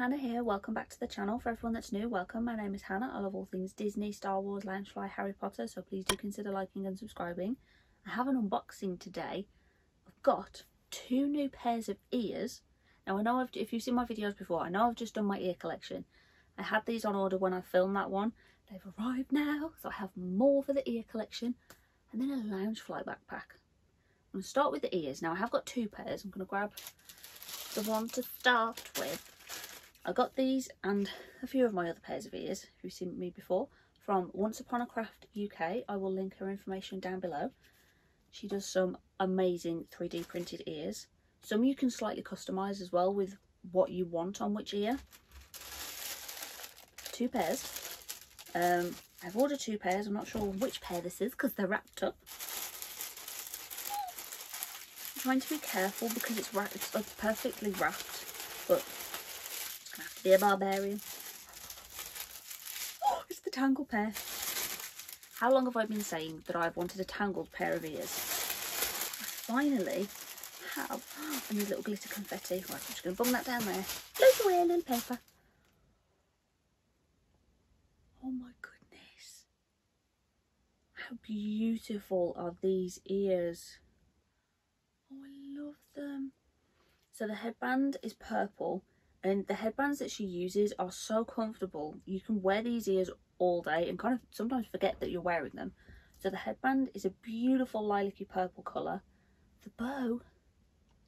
Hannah here. Welcome back to the channel. For everyone that's new, welcome. My name is Hannah. I love all things Disney, Star Wars, Loungefly, Harry Potter, so please do consider liking and subscribing. I have an unboxing today. I've got two new pairs of ears. Now I know I've, if you've seen my videos before, I know I've just done my ear collection. I had these on order when I filmed that one. They've arrived now, so I have more for the ear collection. And then a Loungefly backpack. I'm going to start with the ears. Now I have got two pairs. I'm going to grab the one to start with. I got these and a few of my other pairs of ears, if you've seen me before, from Once Upon a Craft UK. I will link her information down below. She does some amazing 3D printed ears. Some you can slightly customise as well with what you want on which ear. Two pairs. Um, I've ordered two pairs. I'm not sure which pair this is because they're wrapped up trying to be careful because it's wrapped, it's perfectly wrapped, but it's gonna have to be a barbarian. Oh, it's the tangled pair. How long have I been saying that I've wanted a tangled pair of ears? I finally have. And these little glitter confetti. Right, I'm just going to bung that down there. Float away a little paper. Oh my goodness. How beautiful are these ears? Oh, I love them. So the headband is purple and the headbands that she uses are so comfortable. You can wear these ears all day and kind of sometimes forget that you're wearing them. So the headband is a beautiful lilac-y purple colour. The bow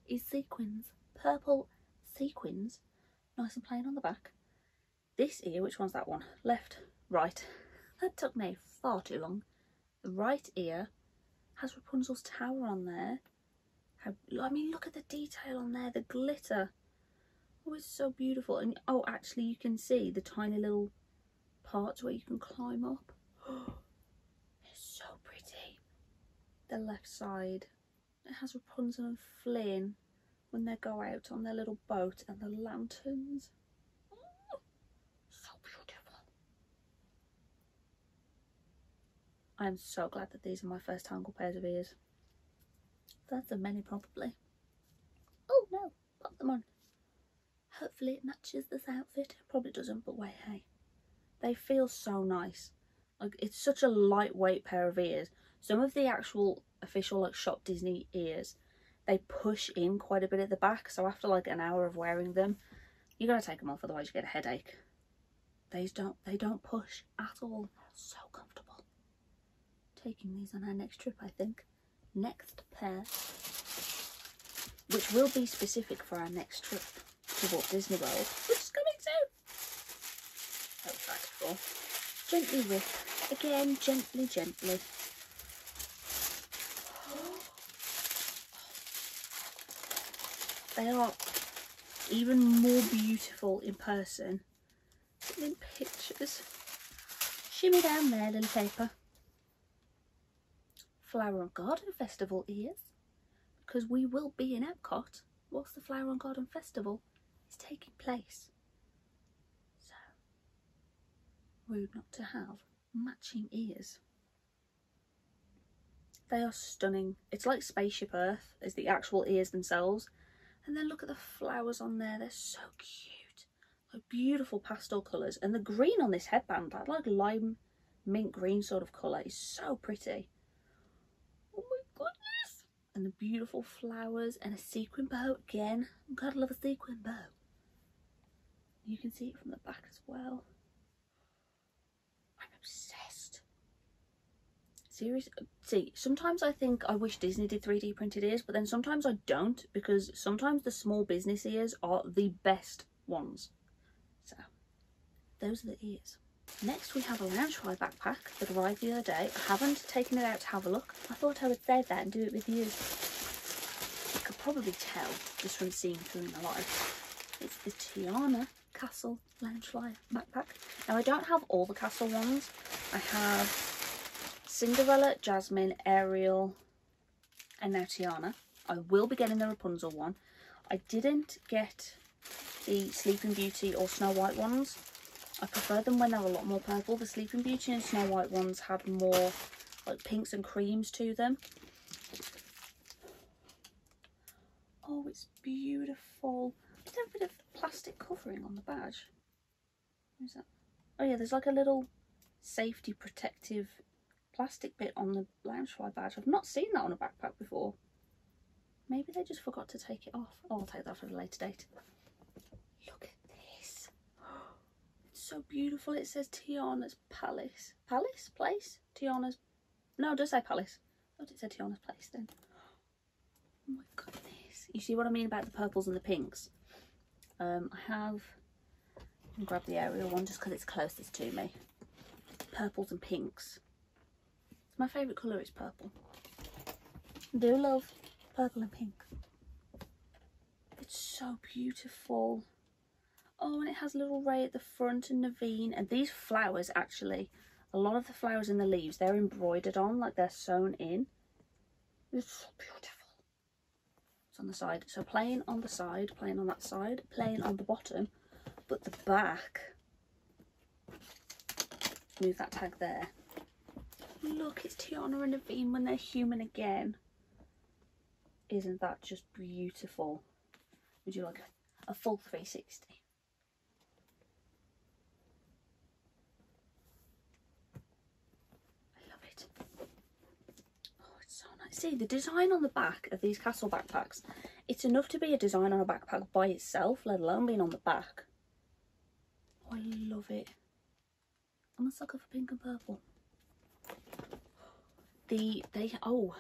is sequins, purple sequins, nice and plain on the back. This ear, which one's that one? Left, right. That took me far too long. The right ear has Rapunzel's tower on there how, I mean, look at the detail on there, the glitter. Oh, it's so beautiful. And oh, actually, you can see the tiny little parts where you can climb up. it's so pretty. The left side, it has Rapunzel and Flynn when they go out on their little boat and the lanterns. Oh, so beautiful. I am so glad that these are my first tangle pairs of ears. That's a many probably. Oh no, pop them on. Hopefully it matches this outfit. It Probably doesn't, but wait, hey. They feel so nice. Like it's such a lightweight pair of ears. Some of the actual official like shop Disney ears, they push in quite a bit at the back. So after like an hour of wearing them, you gotta take them off, otherwise you get a headache. These don't they don't push at all. So comfortable. Taking these on our next trip, I think next pair, which will be specific for our next trip to Walt Disney World, which is coming soon. Oh, practical. Gently rip. Again, gently, gently. They are even more beautiful in person than in pictures. Shimmy down there, little paper. Flower and Garden Festival is because we will be in Epcot whilst the Flower and Garden Festival is taking place. So, rude not to have matching ears. They are stunning. It's like Spaceship Earth as the actual ears themselves. And then look at the flowers on there. They're so cute. Like beautiful pastel colours. And the green on this headband, that like lime mint green sort of colour is so pretty Oh my goodness! and the beautiful flowers and a sequin bow again. God, love a sequin bow. You can see it from the back as well. I'm obsessed. Seriously, see, sometimes I think I wish Disney did 3D printed ears, but then sometimes I don't because sometimes the small business ears are the best ones. So, those are the ears. Next we have a Loungefly backpack that arrived the other day. I haven't taken it out to have a look. I thought I would save that and do it with you. You could probably tell just from seeing through my life. It's the Tiana Castle Loungefly backpack. Now I don't have all the castle ones. I have Cinderella, Jasmine, Ariel and now Tiana. I will be getting the Rapunzel one. I didn't get the Sleeping Beauty or Snow White ones I prefer them when they're a lot more purple. The Sleeping Beauty and Snow White ones had more like pinks and creams to them. Oh, it's beautiful. Have a bit of plastic covering on the badge. Where's that? Oh yeah, there's like a little safety protective plastic bit on the Loungefly badge. I've not seen that on a backpack before. Maybe they just forgot to take it off. Oh, I'll take that for a later date. Look at this. It's so beautiful. It says Tiana's Palace. Palace? Place? Tiana's... No, it does say Palace. I thought it said Tiana's Place then. Oh my goodness. You see what I mean about the purples and the pinks? Um, I have... Grab the Ariel one just because it's closest to me. Purples and pinks. My favourite colour is purple. I do love purple and pink. It's so beautiful. Oh, and it has a little ray at the front and Naveen. And these flowers, actually, a lot of the flowers in the leaves, they're embroidered on, like they're sewn in. It's so beautiful. It's on the side. So plain on the side, plain on that side, plain on the bottom. But the back, move that tag there. Look, it's Tiana and Naveen when they're human again. Isn't that just beautiful? Would you like a, a full 360? I love it. Oh, it's so nice. See, the design on the back of these castle backpacks, it's enough to be a design on a backpack by itself, let alone being on the back. Oh, I love it. I'm a sucker for pink and purple. The, they, oh,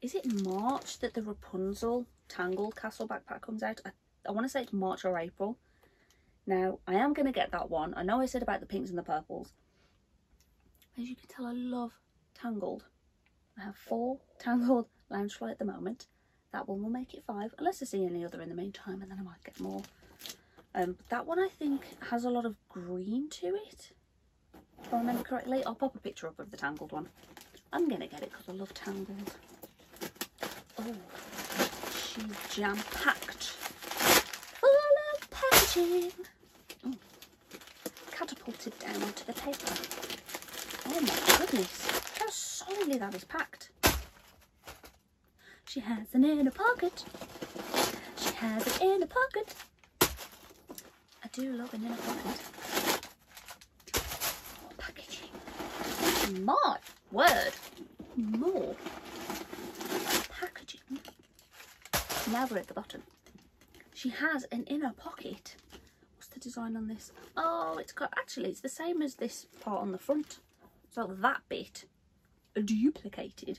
is it March that the Rapunzel Tangled Castle backpack comes out? I, I want to say it's March or April. Now, I am going to get that one. I know I said about the pinks and the purples. As you can tell, I love Tangled. I have four Tangled Loungefly at the moment. That one will make it five, unless I see any other in the meantime, and then I might get more. Um, that one I think has a lot of green to it. If I remember correctly, I'll pop a picture up of the Tangled one. I'm going to get it because I love Tangled. Oh, she's jam-packed. Full of packaging. Oh, catapulted down onto the paper. Oh my goodness, that is packed. She has an inner pocket. She has an inner pocket. I do love an inner pocket. Packaging. My word. More Packaging. now we're at the bottom. She has an inner pocket. What's the design on this? Oh, it's got, actually, it's the same as this part on the front. So that bit duplicated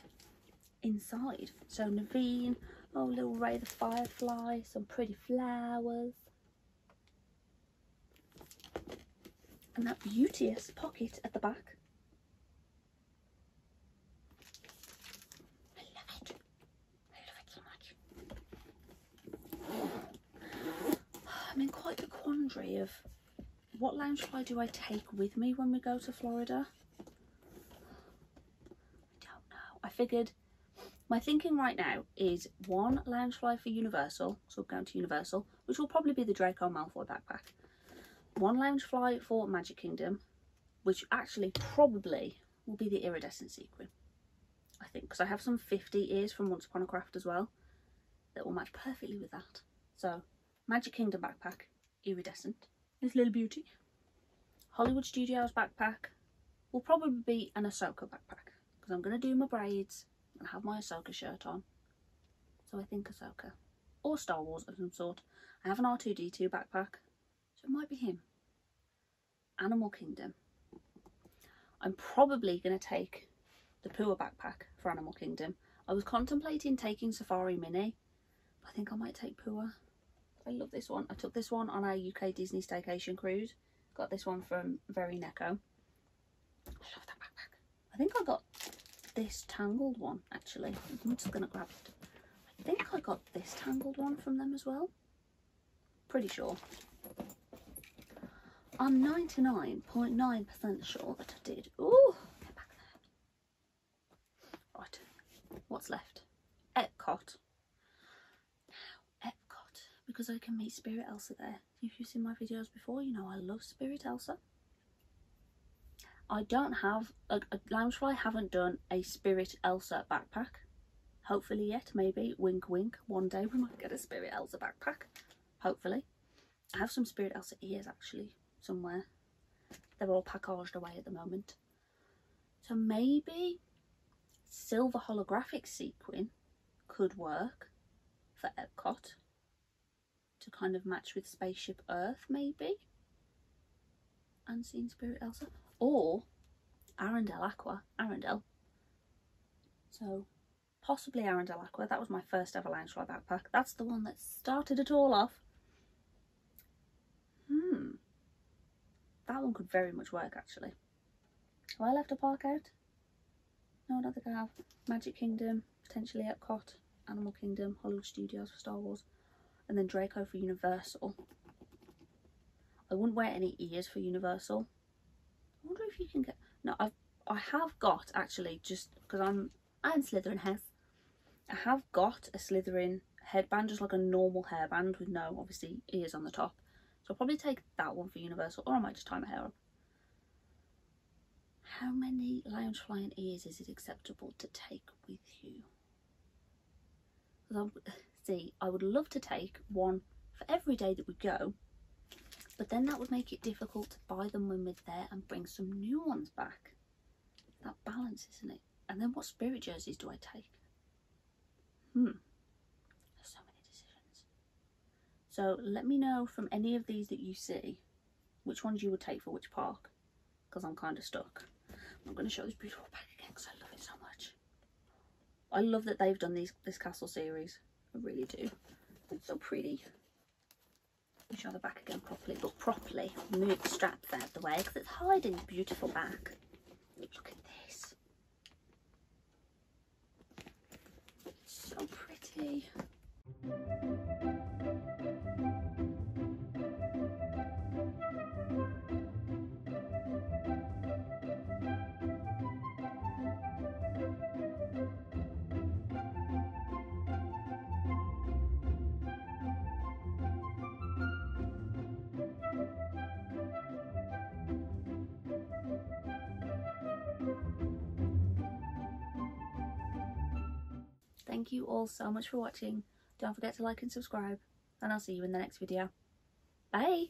inside. So Naveen, oh, little ray the firefly, some pretty flowers. And that beauteous pocket at the back. I love it. I love it so much. I'm in quite the quandary of what Loungefly do I take with me when we go to Florida? I don't know. I figured my thinking right now is one Loungefly for Universal, so going to Universal, which will probably be the Draco Malfoy backpack. One Loungefly for Magic Kingdom, which actually probably will be the iridescent sequin. I think, because I have some 50 ears from Once Upon a Craft as well that will match perfectly with that. So, Magic Kingdom backpack, iridescent. This little beauty. Hollywood Studios backpack will probably be an Ahsoka backpack because I'm going to do my braids and have my Ahsoka shirt on. So I think Ahsoka. Or Star Wars of some sort. I have an R2-D2 backpack, so it might be him. Animal Kingdom. I'm probably going to take the Pua backpack for Animal Kingdom. I was contemplating taking Safari Minnie, but I think I might take Pua. I love this one. I took this one on our UK Disney staycation cruise. Got this one from Very Neko. I love that backpack. I think I got this tangled one actually. I'm just to grab it. I think I got this tangled one from them as well. Pretty sure. I'm 99.9% .9 sure that I did. Ooh, get back there. Right, what's left? Epcot. Epcot because I can meet Spirit Elsa there. If you've seen my videos before, you know I love Spirit Elsa. I don't have, a, a Loungefly haven't done a Spirit Elsa backpack. Hopefully yet, maybe, wink wink, one day we might get a Spirit Elsa backpack. hopefully. I have some Spirit Elsa ears actually somewhere. They're all packaged away at the moment. So maybe silver holographic sequin could work for Epcot to kind of match with Spaceship Earth maybe. Unseen Spirit Elsa. Or Arendelle Aqua. Arendelle. So possibly Arendelle Aqua. That was my first ever Loungefly backpack. That's the one that started it all off. Hmm. That one could very much work actually. Have I left a park out? No, I don't think I have. Magic Kingdom, potentially Epcot, Animal Kingdom, Hollywood Studios for Star Wars, and then Draco for Universal. I wouldn't wear any ears for Universal. If you can get... No, I've, I have got, actually, just because I'm, I'm Slytherin house. I have got a Slytherin headband, just like a normal hairband with no, obviously, ears on the top. So I'll probably take that one for Universal, or I might just tie my hair up. How many lounge flying ears is it acceptable to take with you? See, I would love to take one for every day that we go, but then that would make it difficult to buy them when we're there and bring some new ones back. That balance, isn't it? And then what spirit jerseys do I take? Hmm. There's so many decisions. So let me know from any of these that you see which ones you would take for which park because I'm kind of stuck. I'm going to show this beautiful pack again because I love it so much. I love that they've done these this castle series. I really do. It's so pretty. Let me the back again properly, but properly. Move the straps out of the way because it's hiding the beautiful back. Look at this. So pretty. Thank you all so much for watching. Don't forget to like and subscribe and I'll see you in the next video. Bye!